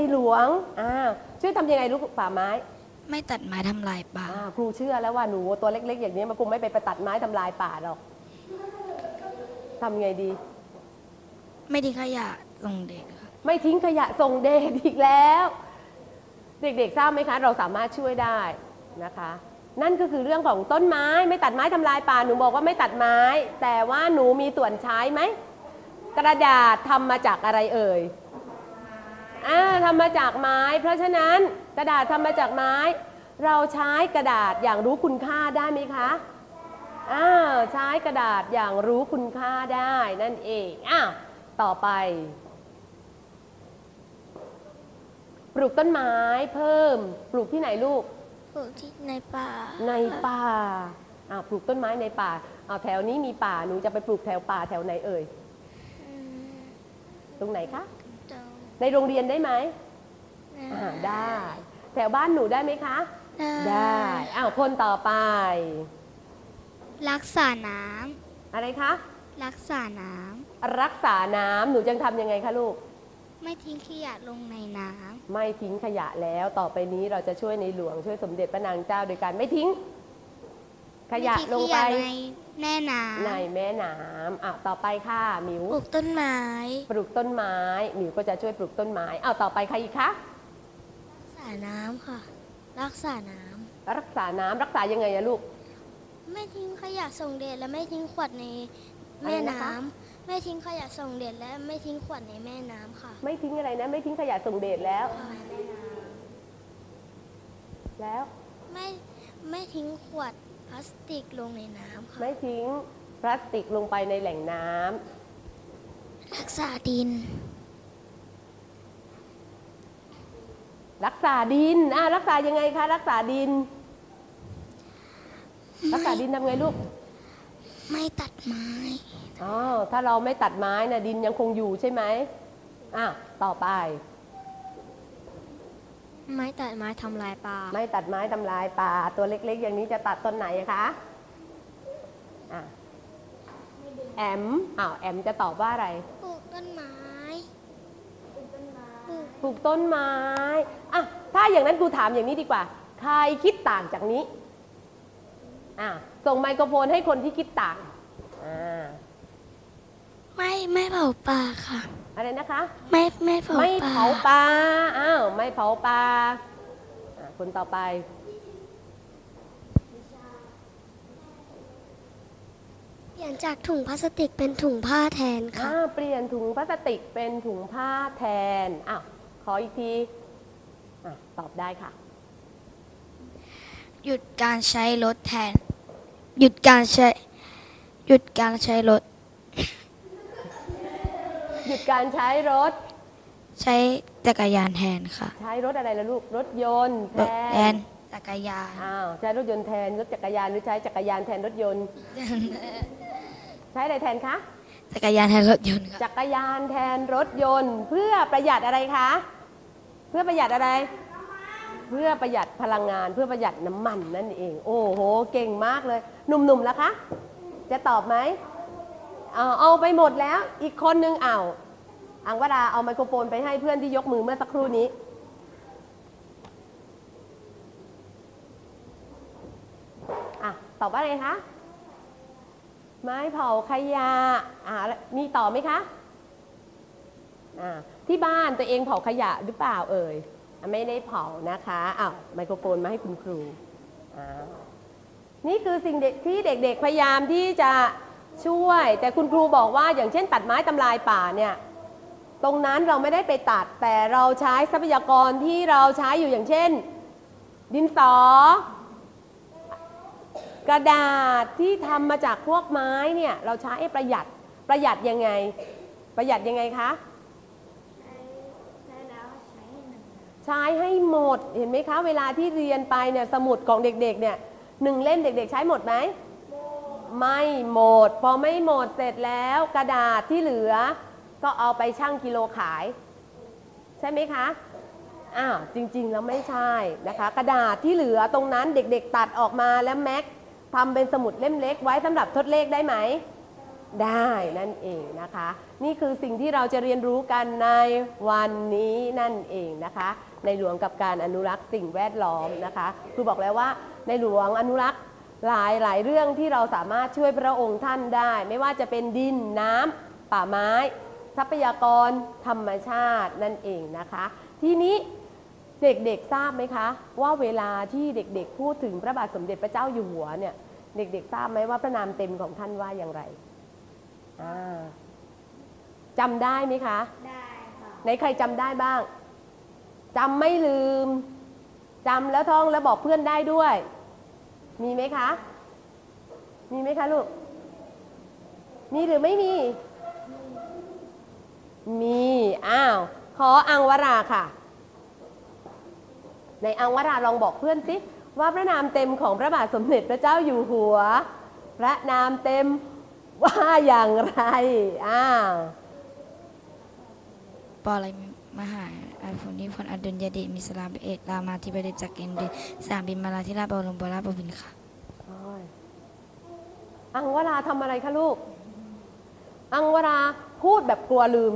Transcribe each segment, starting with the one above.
ในหลวงอ่าช่วยทำยังไงลูกป่าไม้ไม่ตัดไม้ทำลายป่าอ่าครูเชื่อแล้วว่าหนูตัวเล็ก ๆ อย่างนี้มันคงไม่ไปตัดไม้ทำลายป่าหรอกทำไงดี ไม่ทิ้งขยะส่งเด็กค่ะไม่ทิ้งขยะส่งเด็กอีกแล้ว เด็กๆทราบไหมคะ เราสามารถช่วยได้นะคะ นั่นก็คือเรื่องของต้นไม้ ไม่ตัดไม้ทำลายป่าหนูบอกว่าไม่ตัดไม้ แต่ว่าหนูมีส่วนใช้ไหมกระดาษทำมาจากอะไรเอ่ย อ่าทำมาจากไม้ เพราะฉะนั้นกระดาษทำมาจากไม้ เราใช้กระดาษอย่างรู้คุณค่าได้ไหมคะอ้าวใช้กระดาษอย่างรู้คุณค่าได้นั่นเองอ้าวต่อไป ปลูกต้นไม้เพิ่ม ปลูกที่ไหนลูก ปลูกที่ในป่า ในป่าอ้าวปลูกต้นไม้ในป่าอ้าวแถวนี้มีป่าหนูจะไปปลูกแถวป่าแถวไหนเอ่ยอืมตรงไหนคะตรง ในโรงเรียนได้ไหมนั้นอ่าได้ แถวบ้านหนูได้ไหมคะ ได้ได้อ้าวคนต่อไป รักษาน้อะไรคะำรักษาน้รักษาน้ำหนูจะทำยังไงคะลูกำไม่ทิ้งขยะลงในน้ไม่ทิ้งขยะแล้วต่อไปนี้เราจะช่วยในหลวงช่วยสมเด็จพระนางเจ้าโดยการไม่ทิ้งำขยะไม่ทิ้ลงขไปใน แม่น้ในแม่น้ำอะต่อไปค่ะหมิวำปลูกต้นไม้ ปลูกต้นไม้หมิวก็จะช่วยปลูกต้นไม้อ้าวต่อไปใครอีกคะ รักษาน้ำค่ะ รักษาน้รักษาน้ำรักษายังไงอะลูกำไม่ทิ้งขยะส่งเดชและไม่ทิ้งขวดในอะไรแม่นะคะ น้ำไม่ทิ้งขยะส่งเดชและไม่ทิ้งขวดในแม่น้ำค่ะ ไม่ทิ้งอะไรนะ ไม่ทิ้งขยะส่งเดชแล้ว แล้ว ไม่ไม่ทิ้งขวด พลาสติกลงในน้ำค่ะไม่ทิ้งพลาสติกลงไปในแหล่งน้ำรักษาดินรักษาดินอ่ารักษายังไงคะ รักษาดิน รักษาดินทำไงลูก ไม่ตัดไม้ อ๋อ ถ้าเราไม่ตัดไม้นะดินยังคงอยู่ใช่ไหมอะต่อไป ไม่ตัดไม้ทำลายป่า ไม่ตัดไม้ทำลายป่า ตัวเล็ก ๆ อย่างนี้จะตัดต้นไหนคะอะแอมอ้าวแอมจะตอบว่าอะไรปลูกต้นไม้ปลูกต้นไม้อะถ้าอย่างนั้นครูถามอย่างนี้ดีกว่า ใครคิดต่างจากนี้อะส่งไมโครโฟนให้คนที่คิดต่างอ่าไม่ไม่เผาป่าค่ะ อะไรนะคะ ไม่ไม่เผาไม่ป่าเผาปลาอ้าวไม่เผาปลาอะคนต่อไป เปลี่ยนจากถุงพลาสติกเป็นถุงผ้าแทนค่ะอ่าเปลี่ยนถุงพลาสติกเป็นถุงผ้าแทนอ้าวขออีกทีอะตอบได้ค่ะ หยุดการใช้รถแทน หยุดการใช้ หยุดการใช้รถ หยุดการใช้รถ ใช้จักรยานแทนค่ะ ใช้รถอะไรล่ะลูก รถยนต์แทรถแทนนจักรยาน อ้าวใช้รถยนต์แทนรถจักรยานหรือใช้จักรยานแทนรถยนต์ ใช้อะไรแทนคะ จักรยานแทนรถยนต์ค่ะจักรยานแทนรถยนต์เพื่อประหยัดอะไรคะ เพื่อประหยัดอะไร เพื่อประหยัดพลังงานเพื่อประหยัดน้ำมันนั่นเอง โอ้โห เก่งมากเลย หนุ่มๆแล้วคะ จะตอบไหมเอา เอาไปหมดแล้ว อีกคนนึงเอาอังวราเอาไมโครโฟนไปให้เพื่อนที่ยกมือเมื่อสักครู่นี้ อะ ตอบว่าอะไรคะ ไม้เผาขยะ อ่ามีต่อไหมคะ อ่า ที่บ้านตัวเองเผาขยะหรือเปล่าเอ่ย ไม่ได้เผานะคะอ้าวไมโครโฟนมาให้คุณครู อ่า นี่คือสิ่งที่เด็กๆพยายามที่จะ ช่วย แต่คุณครูบอกว่าอย่างเช่น ตัดไม้ทำลายป่าเนี่ยตรงนั้นเราไม่ได้ไปตัดแต่เราใช้ทรัพยากรที่เราใช้อยู่อย่างเช่น ดินสอ กระดาษที่ทำมาจากพวกไม้เนี่ยเราใช้ให้ประหยัดประหยัดยังไง ประหยัดยังไงคะใช้ให้หมดเห็นไหมคะ เวลาที่เรียนไปเนี่ยสมุดของเด็กๆเนี่ยหนึ่งเล่มเด็ก ๆ ใช้หมดไหม ไม่หมด พอไม่หมดเสร็จแล้วกระดาษที่เหลือ ก็เอาไปชั่งกิโลขาย ใช่ไหมคะอ้าวจริง ๆ แล้วไม่ใช่นะคะ กระดาษที่เหลือตรงนั้นเด็กๆ ตัดออกมาแล้วแม็กทำเป็นสมุดเล่มเล็กไว้สำหรับทดเลขได้ไหม ได้นั่นเองนะคะ นี่คือสิ่งที่เราจะเรียนรู้กันในวันนี้นั่นเองนะคะ ในหลวงกับการอนุรักษ์สิ่งแวดล้อมนะคะครูบอกแล้วว่าในหลวงอนุรักษ์ หลายหลายเรื่องที่เราสามารถช่วยพระองค์ท่านได้ ไม่ว่าจะเป็นดินน้ำป่าไม้ ทรัพยากรธรรมชาตินั่นเองนะคะ ทีนี้เด็กๆทราบไหมคะ ว่าเวลาที่เด็กๆ พูดถึงพระบาทสมเด็จพระเจ้าอยู่หัวเนี่ยเด็กๆ ทราบไหมว่าพระนามเต็มของท่านว่าอย่างไรอ่าจำได้ไหมคะได้ค่ะไหนใครจำได้บ้างจำไม่ลืมจำแล้วท่องแล้วบอกเพื่อนได้ด้วย มีไหมคะ มีไหมคะลูก มีหรือไม่มี มี อ้าว ขออังวราค่ะ ในอังวราลองบอกเพื่อนสิว่าพระนามเต็มของพระบาทสมเด็จพระเจ้าอยู่หัว พระนามเต็มว่าอย่างไร อ้าวปออะไร มหาอาภุนิพนธ์อดุลยเดชมิสลาเอกรามาธิบดีจากเกณฑ์ดินสนามบินมาลาธิราชบรมราชบพินค่ะโอ้ยอังวราทำอะไรคะลูก อังวราพูดแบบกลัวลืม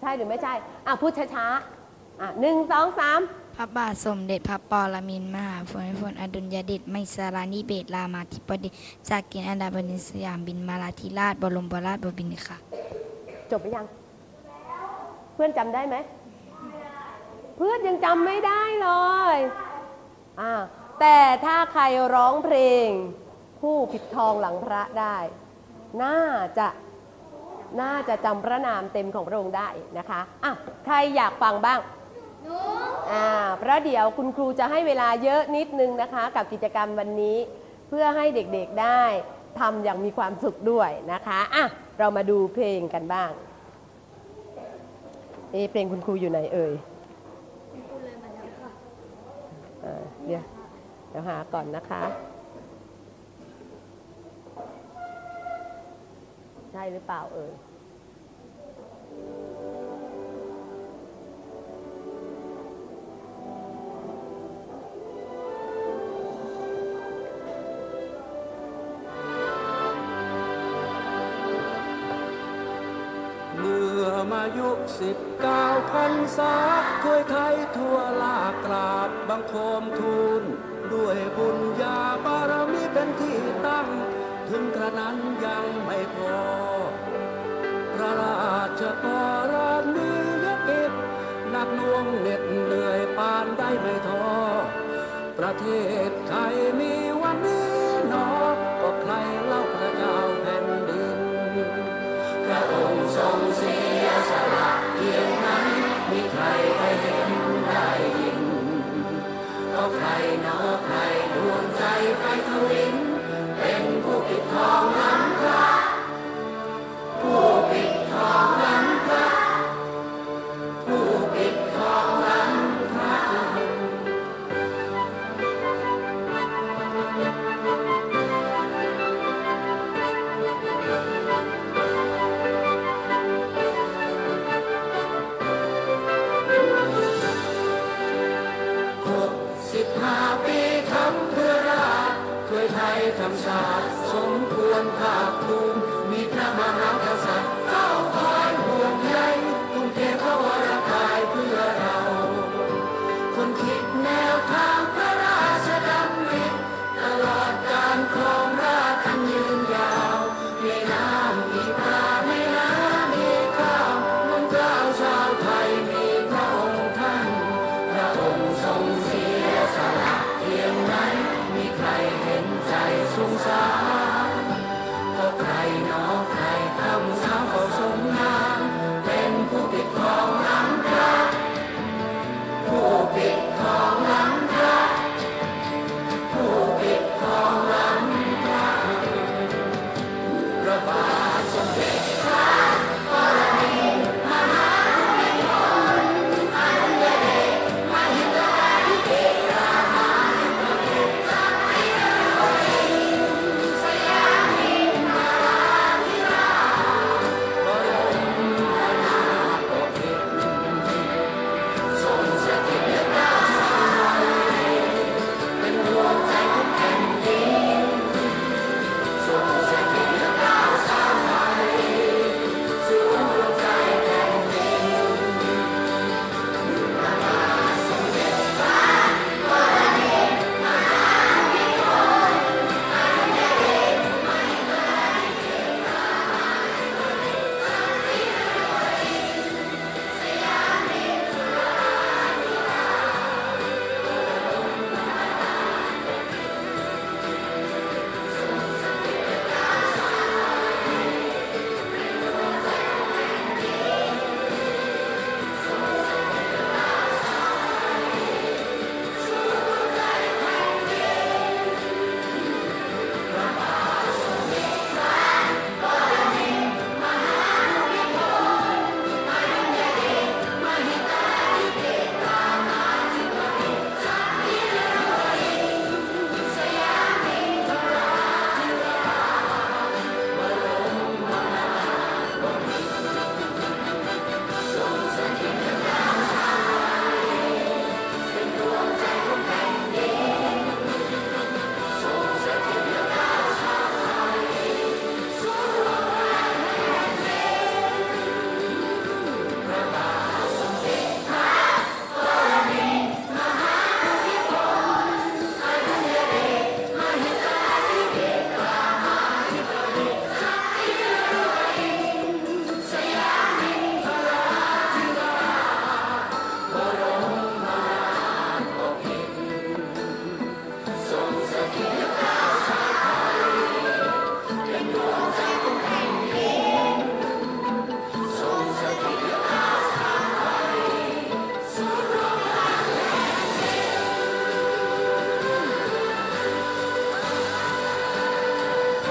ใช่หรือไม่ใช่ อะ พูดช้าๆ อะหนึ่งสองสามพระบาทสมเด็จพระปรมินทรมหาภูมิพลอดุลยเดชมิสลานิเบศรามาธิบดีจากเกณฑ์อันดาบดินสยามบินมาลาธิราชบรมราชบพินค่ะ จบไปยัง เพื่อนจำได้ไหม เพื่อนยังจำไม่ได้เลยอ่าแต่ถ้าใครร้องเพลง ผู้ผิดทองหลังพระได้ น่าจะน่าจะจำพระนามเต็มของพระองค์ได้นะคะอะใครอยากฟังบ้างอ่าเพราะเดี๋ยวคุณครูจะให้เวลาเยอะนิดนึงนะคะ กับกิจกรรมวันนี้เพื่อให้เด็กๆได้ทำอย่างมีความสุขด้วยนะคะอะเรามาดูเพลงกันบ้างเอะเพลงคุณครูอยู่ไหนเอ่ย เดี๋ยวเดี๋ยวหาก่อนนะคะ ใช่หรือเปล่าเอ่ย มื่อมายุสิบเก้าพันษาถ้วยไทยทั่วลากราบบังคมทูล ด้วยบุญญาบารมีเป็นที่ตั้ง ถึงกระนั้นยังไม่พอ พระราชกรณียกิจหนักหน่วงเหน็ดเหนื่อยปานได้ไม่ท้อประเทศไทยมี สียสละเพียงนั้นมีใครไปเห็นได้ยินก็ใครเนาะ 15 ปีทำเพื่อราชช่วยไทยทำชาติสมควรภาคภูมิมีพระมหากษัตริย์เฝ้าคอยห่วงใยทุ่มเทพระวรกายเพื่อเรา คนคิดแนวทางพระราชดำริตลอดการครองราชันยืนยาวในนามอีพระ